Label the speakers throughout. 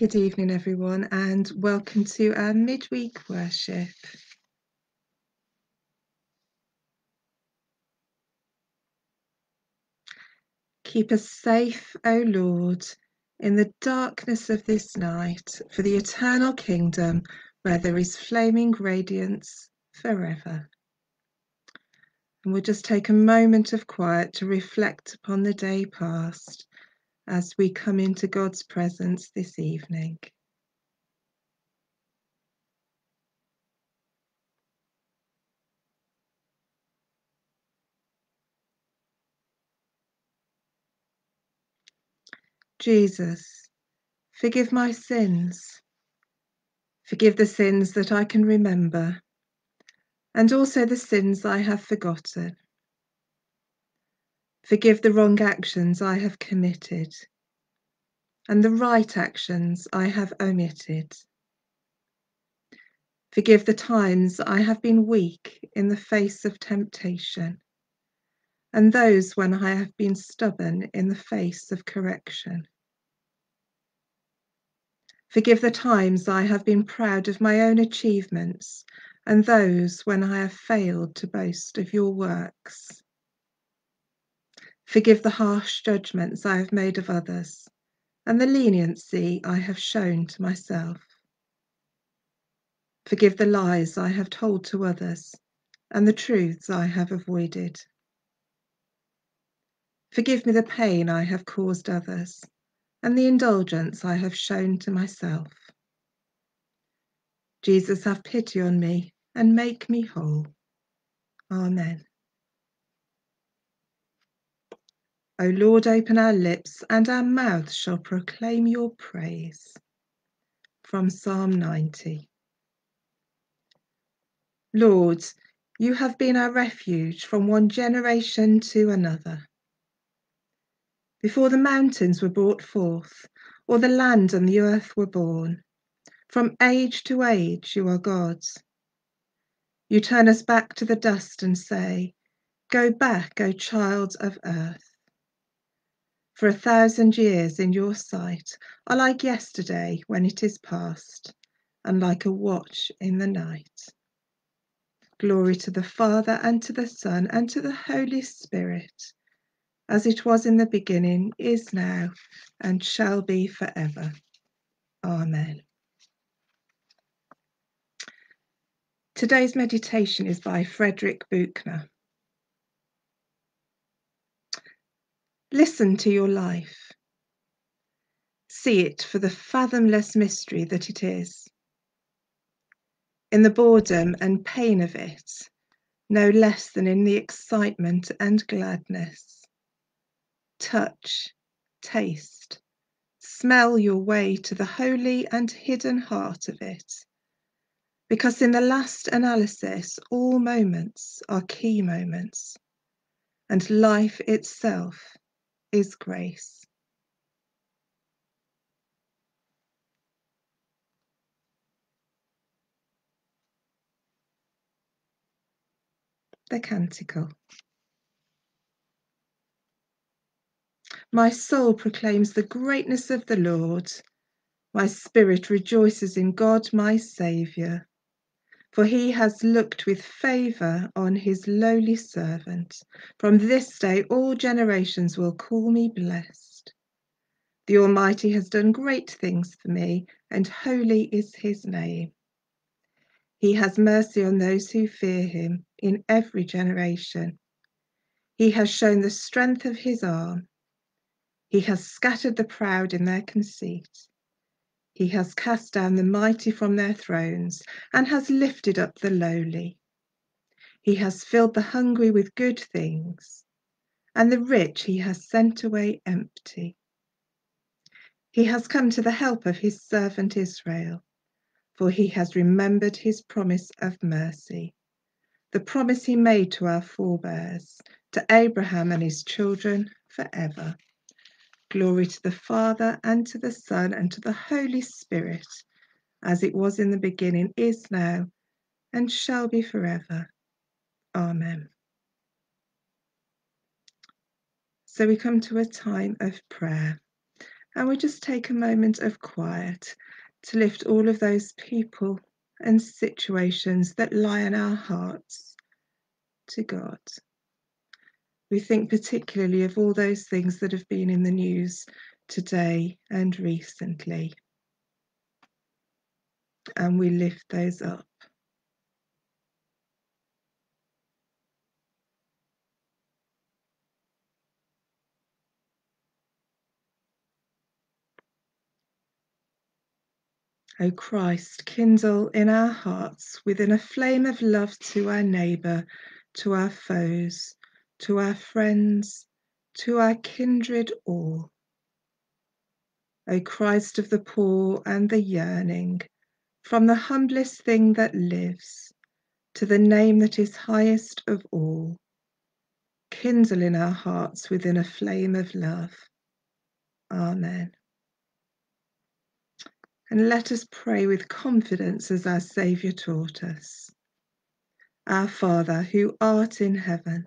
Speaker 1: Good evening, everyone, and welcome to our midweek worship. Keep us safe, O Lord, in the darkness of this night, for the eternal kingdom where there is flaming radiance forever. And we'll just take a moment of quiet to reflect upon the day past as we come into God's presence this evening. Jesus, forgive my sins. Forgive the sins that I can remember, and also the sins I have forgotten. Forgive the wrong actions I have committed and the right actions I have omitted. Forgive the times I have been weak in the face of temptation and those when I have been stubborn in the face of correction. Forgive the times I have been proud of my own achievements and those when I have failed to boast of your works. Forgive the harsh judgments I have made of others and the leniency I have shown to myself. Forgive the lies I have told to others and the truths I have avoided. Forgive me the pain I have caused others and the indulgence I have shown to myself. Jesus, have pity on me and make me whole. Amen. O Lord, open our lips, and our mouths shall proclaim your praise. From Psalm 90. Lord, you have been our refuge from one generation to another. Before the mountains were brought forth, or the land and the earth were born, from age to age you are God's. You turn us back to the dust and say, Go back, O child of earth. For a thousand years in your sight are like yesterday when it is past, and like a watch in the night. Glory to the Father, and to the Son, and to the Holy Spirit, as it was in the beginning, is now, and shall be forever. Amen. Today's meditation is by Frederick Buechner. Listen to your life. See it for the fathomless mystery that it is. In the boredom and pain of it, no less than in the excitement and gladness. Touch, taste, smell your way to the holy and hidden heart of it. Because in the last analysis, all moments are key moments, and life itself is grace. The Canticle. My soul proclaims the greatness of the Lord. My spirit rejoices in God, my Saviour, for he has looked with favour on his lowly servant. From this day, all generations will call me blessed. The Almighty has done great things for me, and holy is his name. He has mercy on those who fear him in every generation. He has shown the strength of his arm. He has scattered the proud in their conceit. He has cast down the mighty from their thrones and has lifted up the lowly. He has filled the hungry with good things, and the rich he has sent away empty. He has come to the help of his servant Israel, for he has remembered his promise of mercy, the promise he made to our forebears, to Abraham and his children forever. Glory to the Father, and to the Son, and to the Holy Spirit, as it was in the beginning, is now, and shall be forever. Amen. So we come to a time of prayer. And we just take a moment of quiet to lift all of those people and situations that lie in our hearts to God. We think particularly of all those things that have been in the news today and recently. And we lift those up. O Christ, kindle in our hearts within a flame of love to our neighbour, to our foes, to our friends, to our kindred all. O Christ of the poor and the yearning, from the humblest thing that lives to the name that is highest of all, kindle in our hearts within a flame of love. Amen. And let us pray with confidence as our Saviour taught us. Our Father, who art in heaven,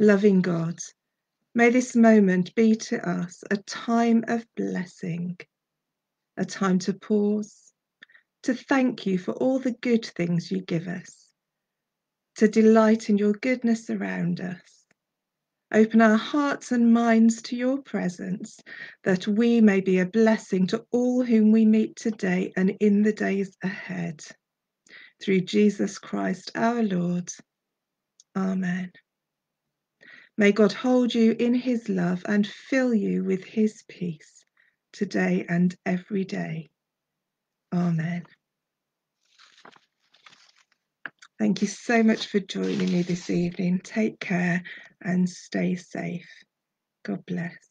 Speaker 1: Loving God, may this moment be to us a time of blessing, a time to pause, to thank you for all the good things you give us, to delight in your goodness around us Open our hearts and minds to your presence, that we may be a blessing to all whom we meet today and in the days ahead. Through Jesus Christ our Lord. Amen. May God hold you in his love and fill you with his peace today and every day. Amen. Thank you so much for joining me this evening. Take care and stay safe. God bless.